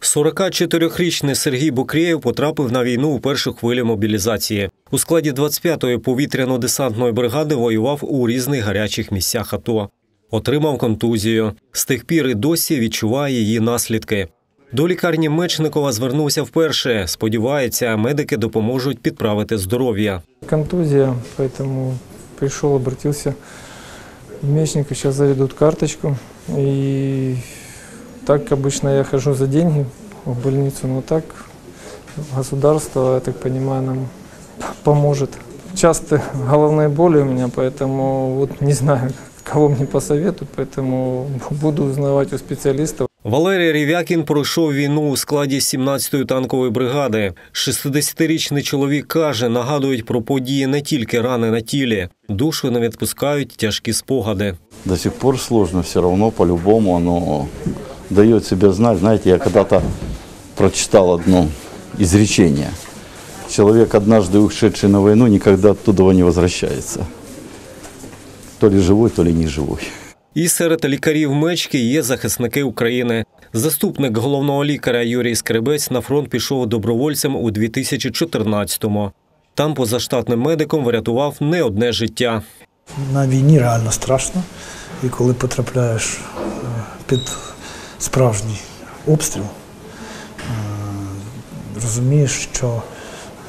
44-річний Сергій Букрєєв потрапив на війну у першу хвилю мобілізації. У складі 25-ї повітряно-десантної бригади воював у різних гарячих місцях АТО. Отримав контузію. З тих пір і досі відчуває її наслідки. До лікарні Мечникова звернувся вперше. Сподівається, медики допоможуть підправити здоров'я. Контузия, поэтому пришел, обратился в Мечников, сейчас заведут карточку. И так обычно я хожу за деньги в больницу, но так государство, я так понимаю, нам поможет. Часто головные боли у меня, поэтому вот не знаю, кого мне посоветуют, поэтому буду узнавать у специалистов. Валерій Рів'якін пройшов війну у складі 17-ї танкової бригади. 60-річний чоловік каже, нагадують про події не тільки рани на тілі, душу не відпускають тяжкі спогади. До сих пор сложно, все равно по-любому оно дает себя знать. Знаете, я когда-то прочитал одно изречение. Человек, однажды ушедший на войну, никогда оттуда не возвращается. То ли живой, то ли не живой. І серед лікарів мечки є захисники України. Заступник головного лікаря Юрій Скребець на фронт пішов добровольцем у 2014-му. Там позаштатним медиком врятував не одне життя. На війні реально страшно. І коли потрапляєш е, під справжній обстріл, е, розумієш, що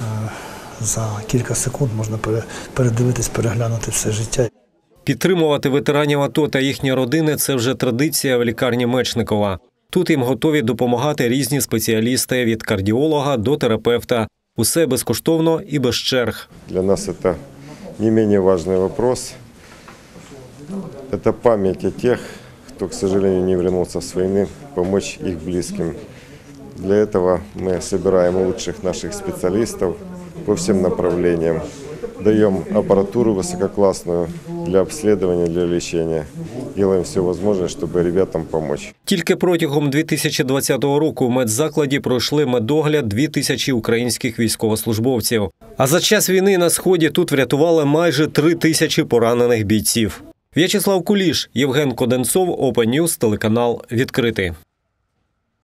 е, за кілька секунд можна пере- передивитись, переглянути все життя. Підтримувати ветеранів АТО та їхні родини це вже традиція в лікарні Мечникова. Тут їм готові допомагати різні спеціалісти від кардіолога до терапевта. Усе безкоштовно і без черг. Для нас это не менее важный вопрос. Это память о тех, кто, к сожалению, не вернулся с войны, помочь их близким. Для этого мы собираем лучших наших специалистов по всем направлениям. Даем аппаратуру высококлассную для обследования, для лечения. Делаем все возможное, чтобы ребятам помочь. Тільки протягом 2020 року в медзакладі пройшли медогляд 2 тисячі українських військовослужбовців. А за час війни на сході тут врятували майже 3 тисячі поранених бійців. В'ячеслав Куліш, Євген Коденцов, Open News, телеканал відкритий.